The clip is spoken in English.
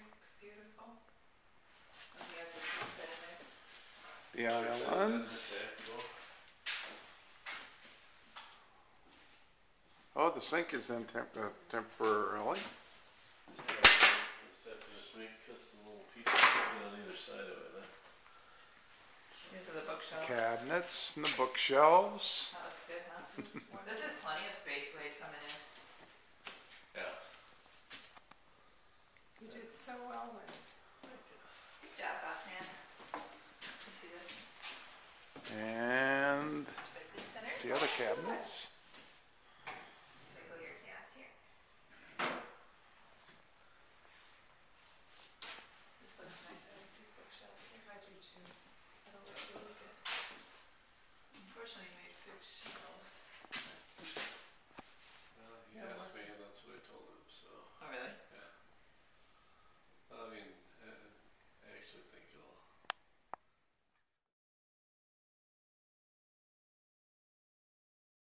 sink's beautiful. And he has a piece in there. The islands. Okay, well, Oh, the sink is in temp- uh, temporarily. just have just make little piece on either side of it. These are the bookshelves. Cabinets and the bookshelves. That looks good, huh? This is plenty of so well with. Good job, boss man. You see this? And the other cabinets.